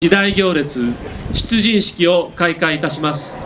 時代行列出陣式を開会いたします。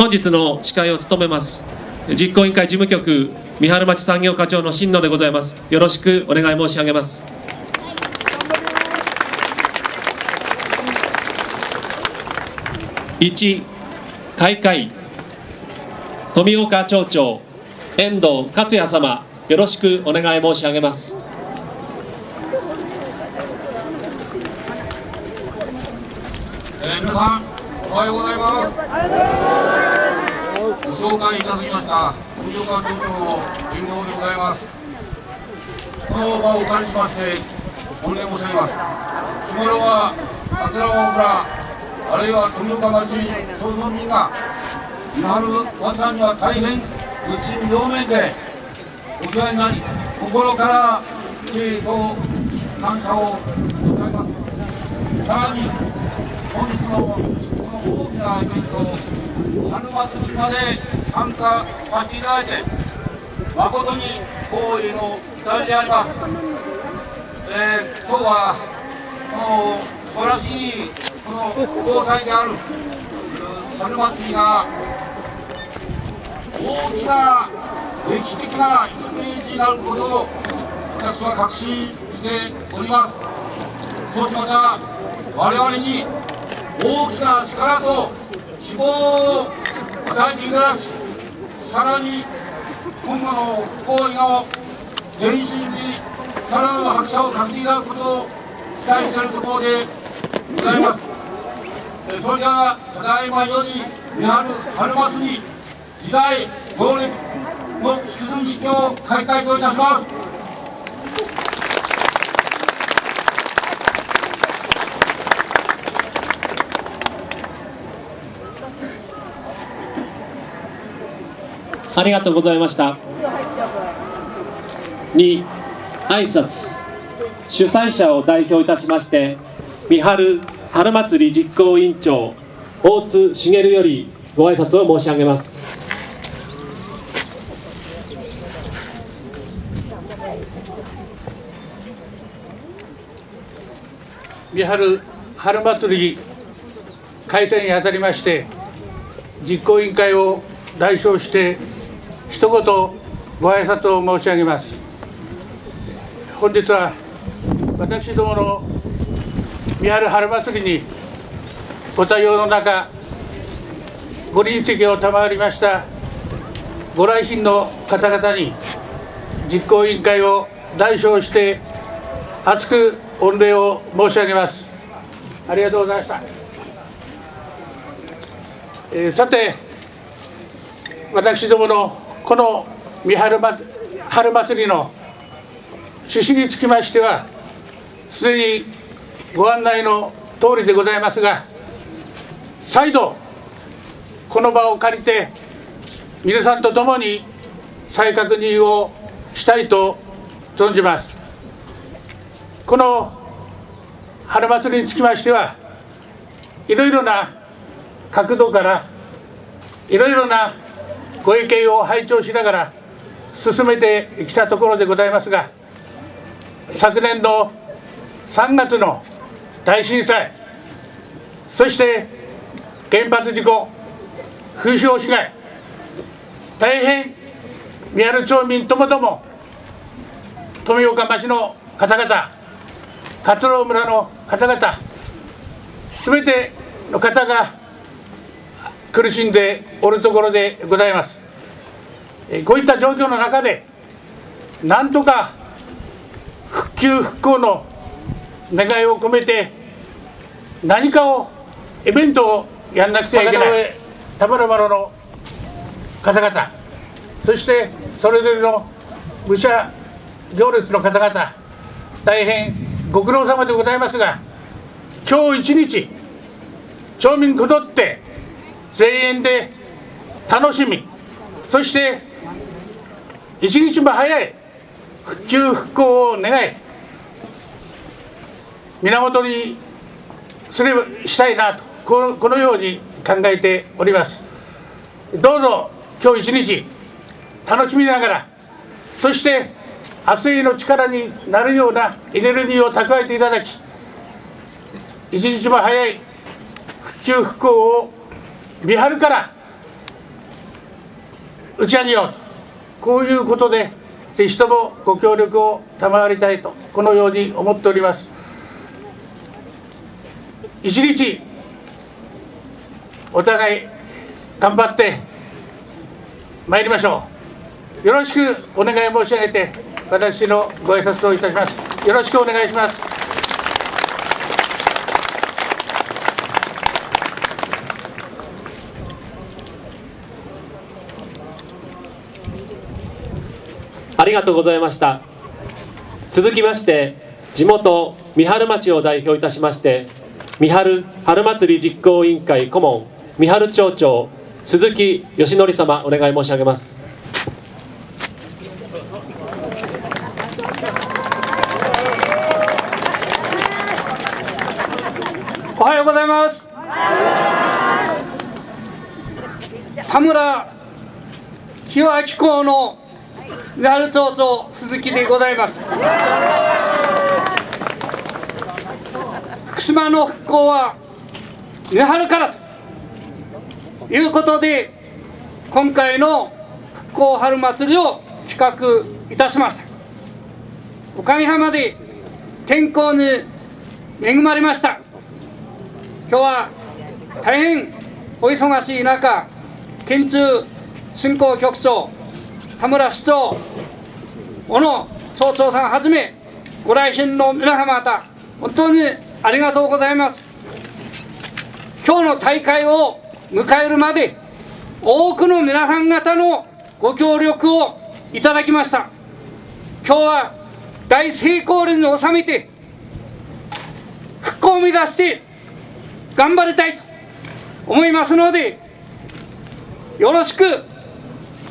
本日の司会を務めます実行委員会事務局三春町産業課長の新野でございます。よろしくお願い申し上げます。1開会。富岡町長遠藤克也様よろしくお願い申し上げますえー、皆さん、おはようございます。ご紹介いただきました、富岡町長の遠藤でございます。この場をお借りしまして、御礼申し上げます。日頃は、桂大村、あるいは富岡町町村民が、今春まさには大変物心両面でお世話になり、心から敬意と感謝を申し上げます。さらに本日の大きなイベント、春祭りまで参加させていただいて、誠に光栄の至りであります。えー今日は、この素晴らしいこの防災である春祭りが、大きな歴史的な1ページになることを私は確信しております。そうしました我々に大きな力と希望を与えていただきさらに今後の復興医の前進にさらなる拍車をかけていただくことを期待しているところでございます。えそれではただいまより三春春祭り時代行列の出陣式を開会といたします。ありがとうございました。2挨拶主催者を代表いたしまして三春春祭り実行委員長大津茂よりご挨拶を申し上げます。三春春祭り開催にあたりまして実行委員会を代表して一言ご挨拶を申し上げます。本日は私どもの三春春祭りにご対応の中ご臨席を賜りましたご来賓の方々に実行委員会を代表して厚く御礼を申し上げます。ありがとうございました、えーさて私どものこの三春ま春祭りの趣旨につきましてはすでにご案内の通りでございますが再度この場を借りて皆さんと共に再確認をしたいと存じます。この春祭りにつきましてはいろいろな角度からいろいろなご意見を拝聴しながら進めてきたところでございますが昨年の3月の大震災そして原発事故風評被害大変宮原町民ともども富岡町の方々勝郎村の方々すべての方が苦しんでおるところでございます。こういった状況の中でなんとか復旧復興の願いを込めて何かをイベントをやらなくてはいけない。田原丸の方々。そしてそれぞれの武者行列の方々。大変ご苦労様でございますが今日一日町民こぞって全員で楽しみ。そして一日も早い。復旧復興を願い源にすればしたいなとこのこのように考えております。どうぞ今日一日楽しみながらそして明日への力になるようなエネルギーを蓄えていただき一日も早い復旧復興を見張るから。打ち上げようと。こういうことでぜひともご協力を賜りたいとこのように思っております。一日お互い頑張って参りましょう。よろしくお願い申し上げて私のご挨拶をいたします。よろしくお願いします。りがとうございました続きまして地元三春町を代表いたしまして三春春祭り実行委員会顧問三春町長鈴木義則様お願い申し上げますおはようございます。田村清明公の三春町長鈴木でございます。福島の復興は三春からということで今回の復興春祭りを企画いたしました。おかげさまで天候に恵まれました。今日は大変お忙しい中県中振興局長田村市長小野町長さんはじめご来賓の皆様方本当にありがとうございます。今日の大会を迎えるまで多くの皆さん方のご協力をいただきました。今日は大成功率に収めて復興を目指して頑張りたいと思いますのでよろしく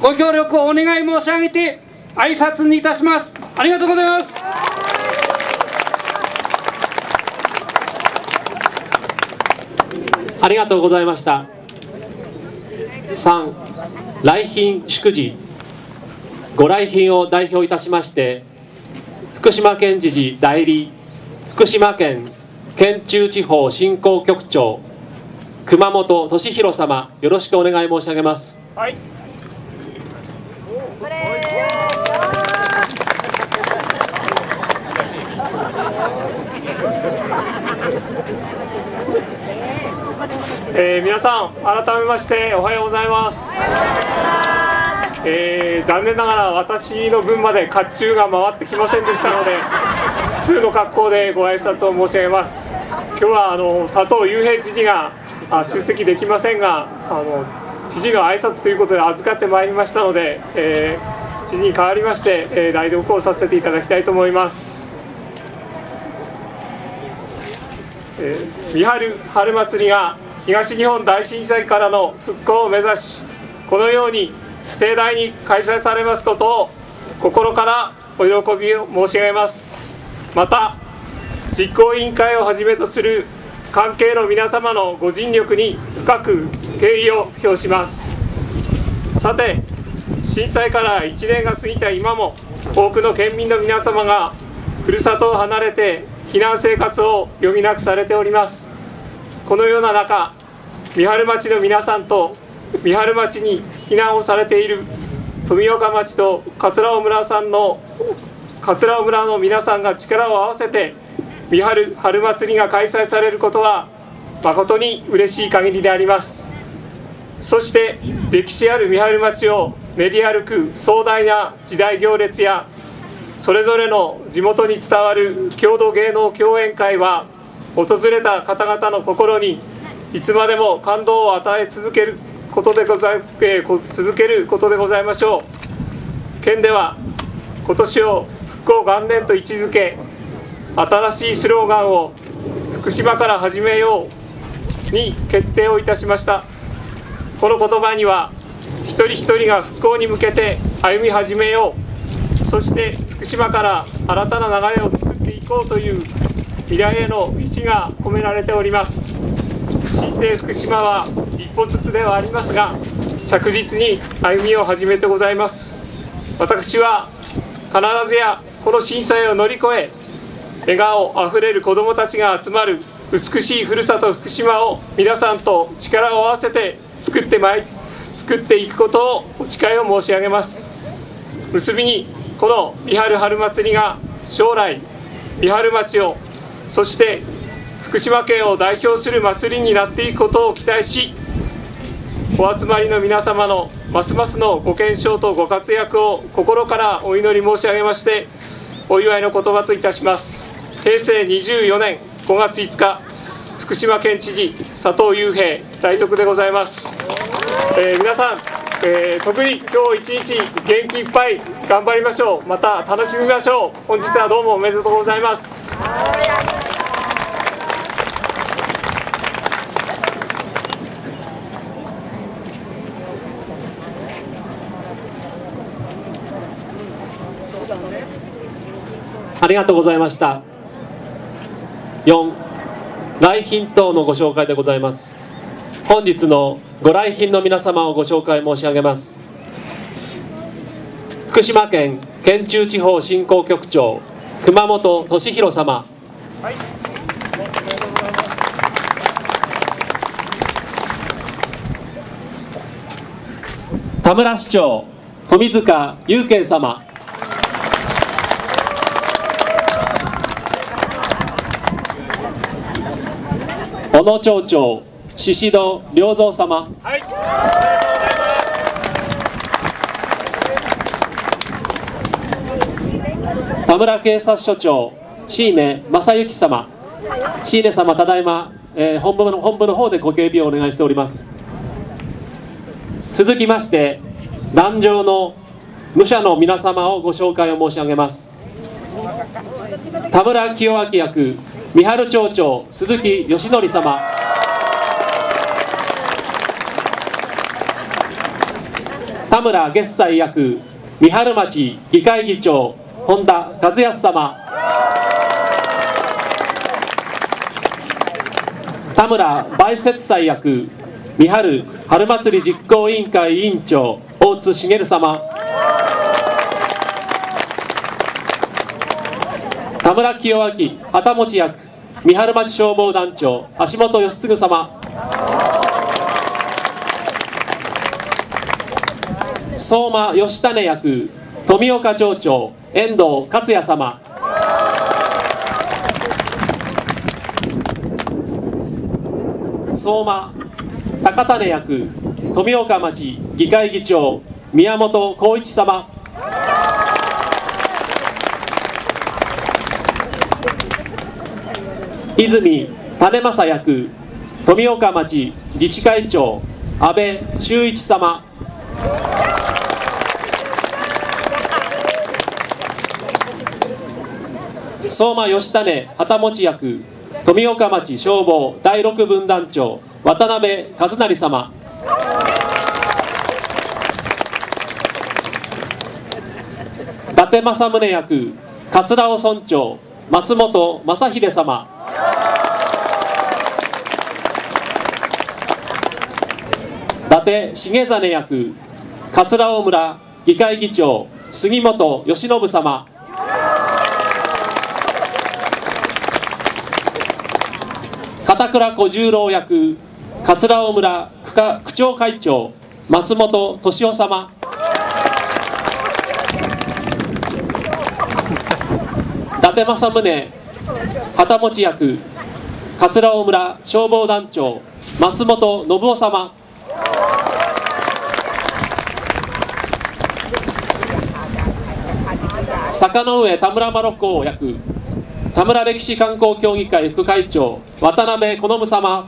ご協力をお願い申し上げて挨拶にいたします。ありがとうございます。ありがとうございました。3来賓祝辞。ご来賓を代表いたしまして福島県知事代理福島県県中地方振興局長熊本俊弘様よろしくお願い申し上げます。はいえー皆さん改めましておはようございます。えー残念ながら私の分まで甲冑が回ってきませんでしたので普通の格好でご挨拶を申し上げます。今日はあの佐藤雄平知事があ出席できませんがあの知事の挨拶ということで預かってまいりましたので、えー知事に代わりまして、えー代読をさせていただきたいと思います。えー三春春祭りが東日本大震災からの復興を目指しこのように盛大に開催されますことを心からお喜びを申し上げます。また実行委員会をはじめとする関係の皆様のご尽力に深く敬意を表します。さて震災から1年が過ぎた今も多くの県民の皆様がふるさとを離れて避難生活を余儀なくされております。このような中三春町の皆さんと三春町に避難をされている富岡町と桂尾村さんの桂尾村の皆さんが力を合わせて三春春祭りが開催されることは誠に嬉しい限りであります。そして歴史ある三春町を練り歩く壮大な時代行列やそれぞれの地元に伝わる郷土芸能共演会は訪れた方々の心にいつまでも感動を与え続けることでござい、えー続けることでございましょう。県では今年を復興元年と位置づけ新しいスローガンを福島から始めように決定をいたしました。この言葉には一人一人が復興に向けて歩み始めよう。そして福島から新たな流れを作っていこうという未来への意志が込められております。新生福島は一歩ずつではありますが着実に歩みを始めてございます。私は必ずやこの震災を乗り越え笑顔あふれる子どもたちが集まる美しいふるさと福島を皆さんと力を合わせて作ってまい作っていくことをお誓いを申し上げます。結びにこの三春春祭りが将来三春町をそして福島県を代表する祭りになっていくことを期待しお集まりの皆様のますますのご健勝とご活躍を心からお祈り申し上げましてお祝いの言葉といたします。平成24年5月5日福島県知事佐藤雄平大徳でございます、えー、皆さん、えー、特に今日一日元気いっぱい頑張りましょう。また楽しみましょう。本日はどうもおめでとうございます。ありがとうございました。4来賓等のご紹介でございます。本日のご来賓の皆様をご紹介申し上げます。福島県県中地方振興局長熊本俊弘様、はい田村市長富塚雄慶様。小野町長宍戸良三様、はい、田村警察署長椎根正幸様。椎根様ただいま、えー、本部の本部の方でご警備をお願いしております。続きまして壇上の武者の皆様をご紹介を申し上げます。田村清明役三春町長鈴木義則様。田村月祭役三春町議会議長本田和康様。田村梅雪祭役三春春祭り実行委員会委員長大津茂様。田村清明旗持役三春町消防団長橋本義嗣様。相馬義種役富岡町長遠藤克也様。相馬高種役富岡町議会議長宮本浩一様。泉種正役富岡町自治会長安倍修一様。相馬義種旗持役富岡町消防第六分団長渡辺和成様。伊達政宗役桂尾村長松本正秀様。伊達重実役桂尾村議会議長杉本義信様。片倉小十郎役桂尾村区区長会長松本敏夫様。伊達政宗旗持役桂尾村消防団長松本信夫様。坂上田村麻呂公役田村歴史観光協議会副会長渡辺好様。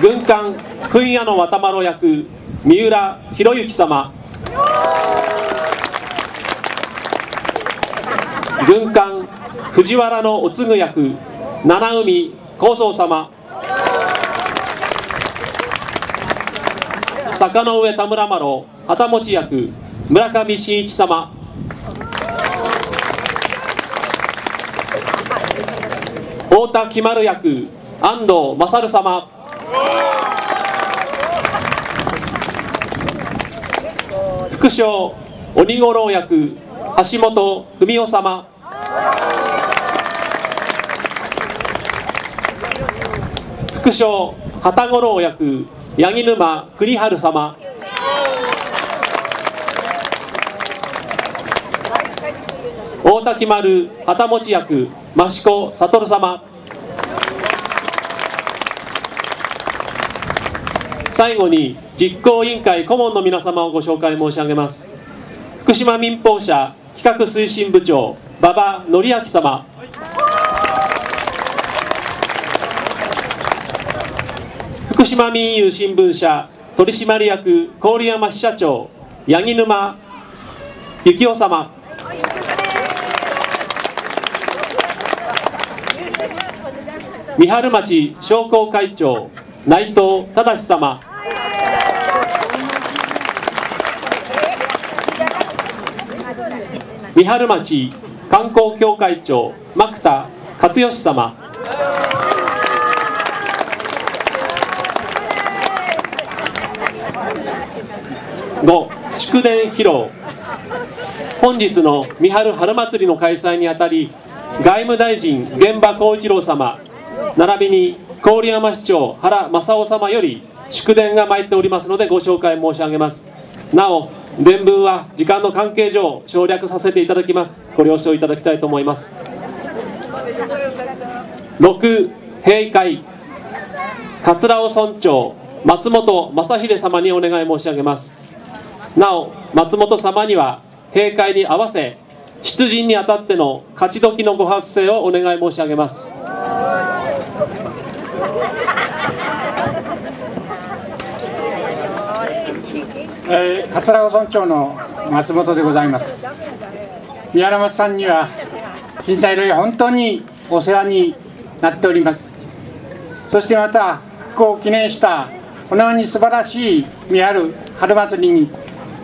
軍艦噴夜の渡丸役三浦博之様。軍艦藤原のおつぐ役七海高僧様。坂上田村麻呂旗持役村上真一様。太田決まる役安藤勝様。副将鬼五郎役橋本文夫様。副将旗五郎役八木沼栗春様。大滝丸旗持ち役益子悟様。最後に実行委員会顧問の皆様をご紹介申し上げます。福島民放社企画推進部長馬場則明様。福島民友新聞社取締役郡山支社長八木沼幸男様。三春町商工会長内藤忠様。三春町観光協会長牧田勝義様。5祝電披露。本日の三春春祭りの開催にあたり外務大臣現場幸一郎様並びに郡山市長原正夫様より祝電が参っておりますのでご紹介申し上げます。なお伝聞は時間の関係上省略させていただきます。ご了承いただきたいと思います。6閉会。桂尾村長松本正秀様にお願い申し上げます。なお松本様には閉会に合わせ出陣にあたっての勝ち時のご発声をお願い申し上げます。えー、桂尾村長の松本でございます。宮原町さんには震災以来本当にお世話になっております。そしてまた復興を記念したこのように素晴らしい宮春春祭りに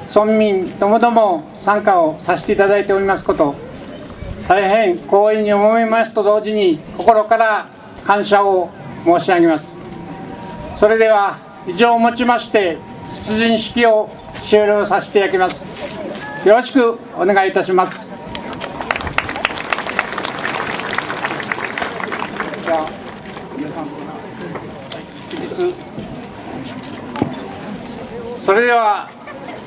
村民ともども参加をさせていただいておりますこと大変光栄に思いますと同時に心から感謝を申し上げます。それでは以上をもちまして出陣式を終了させていただきます。よろしくお願いいたします。じゃあ皆さんそれでは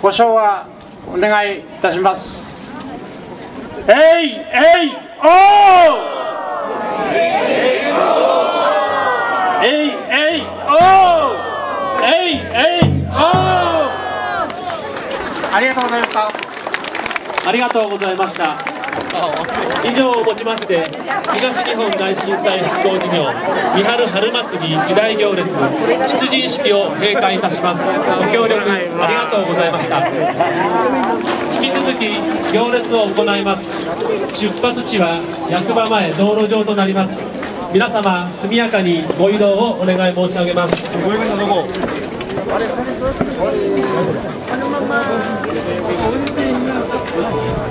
ご唱和お願いいたします。えいえいおー！えいえいおー！えいえいおーありがとうございました。ありがとうございました。以上をもちまして東日本大震災復興事業三春春祭り時代行列出陣式を閉会いたします。ご協力ありがとうございました。引き続き行列を行います。出発地は役場前道路上となります。皆様速やかにご移動をお願い申し上げます。最初の「おー」っていうのは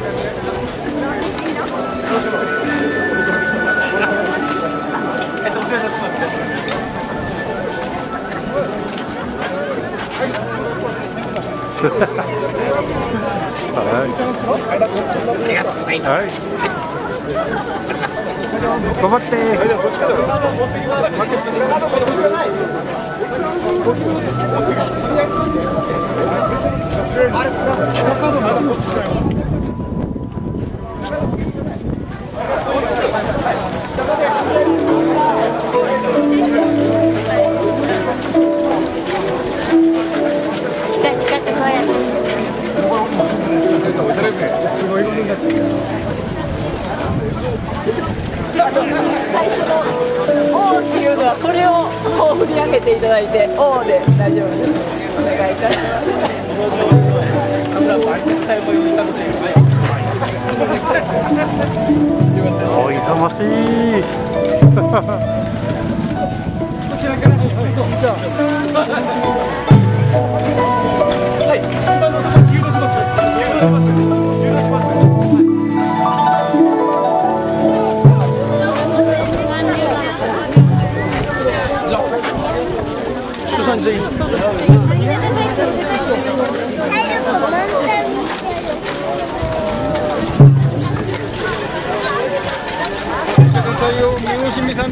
これをこう振り上げていただいて「おー」で大丈夫ですお願いいたしますお忙しい。お